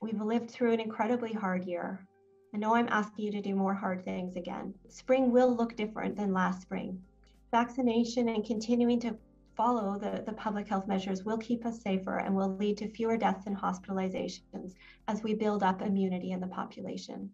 We've lived through an incredibly hard year. I know I'm asking you to do more hard things again. Spring will look different than last spring. Vaccination and continuing to follow the, the public health measures will keep us safer and will lead to fewer deaths and hospitalizations as we build up immunity in the population.